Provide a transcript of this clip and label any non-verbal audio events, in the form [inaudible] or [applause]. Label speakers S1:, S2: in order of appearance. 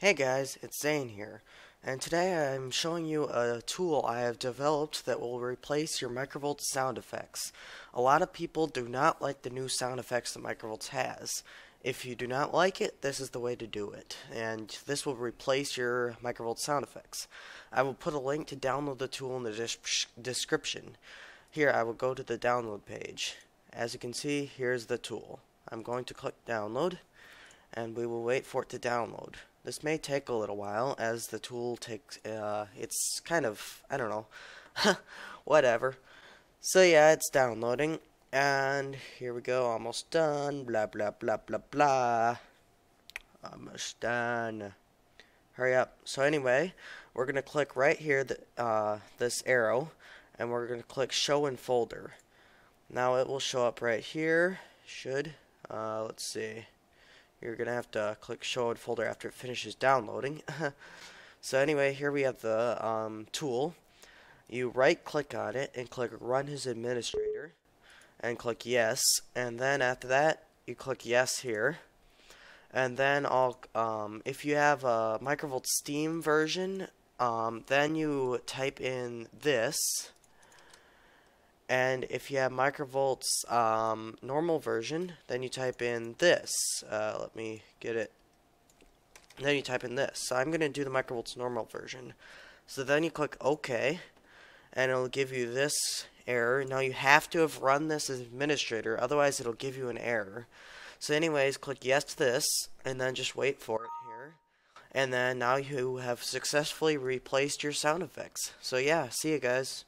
S1: Hey guys, it's Zane here, and today I'm showing you a tool I have developed that will replace your Microvolts sound effects. A lot of people do not like the new sound effects that Microvolts has. If you do not like it, this is the way to do it, and this will replace your Microvolts sound effects. I will put a link to download the tool in the description. Here, I will go to the download page. As you can see, here's the tool. I'm going to click download, and we will wait for it to download. This may take a little while as the tool takes, uh, it's kind of, I don't know, [laughs] whatever. So yeah, it's downloading, and here we go, almost done, blah blah blah blah blah. Almost done. Hurry up. So anyway, we're going to click right here, the, uh, this arrow, and we're going to click show in folder. Now it will show up right here, should, uh, let's see you're going to have to click show in folder after it finishes downloading. [laughs] so anyway, here we have the um, tool. You right click on it and click run as administrator and click yes and then after that you click yes here and then I'll um, if you have a Microvolt Steam version um, then you type in this and if you have Microvolt's um, normal version, then you type in this. Uh, let me get it. then you type in this. So I'm going to do the Microvolt's normal version. So then you click OK, and it'll give you this error. Now you have to have run this as administrator, otherwise it'll give you an error. So anyways, click yes to this, and then just wait for it here. And then now you have successfully replaced your sound effects. So yeah, see you guys.